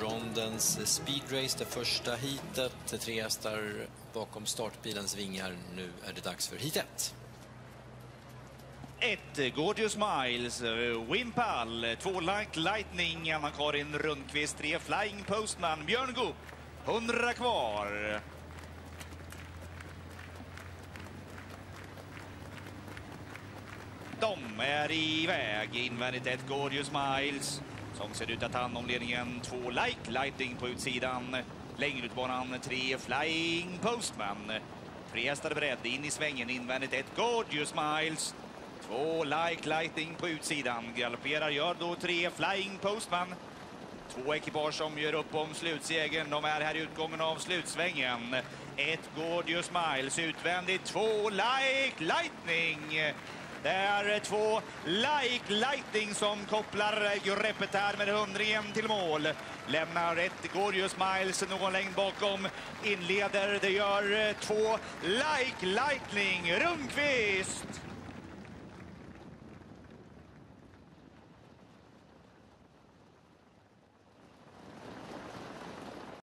rondens speedrace, det första heatet. Tre hästar bakom startbilens vingar. Nu är det dags för heat 1. 1. Gorgeous Miles, eh, Wimpal, 2. Light Lightning, Anna-Karin Rundqvist, 3. Flying Postman, Björn Goop, 100 kvar. De är iväg. Invändigt ett Gorgeous Miles som ser ut att ta hand om ledningen. Två Like Lighting på utsidan. Längre ut banan tre Flying Postman. Tre hästar beredd in i svängen. Invändigt ett Gorgeous Miles. Två Like Lighting på utsidan. Galopperar gör då tre Flying Postman. Två ekipage som gör upp om slutsegern. De är här i utgången av slutsvängen. Ett Gorgeous Miles utvändigt. Två Like Lightning. Det är eh, två Like Lighting som kopplar eh, greppet här med hundringen till mål. Lämnar ett Gorgeous Miles någon längd bakom. Inleder, det gör eh, två Like Lightning. Rundqvist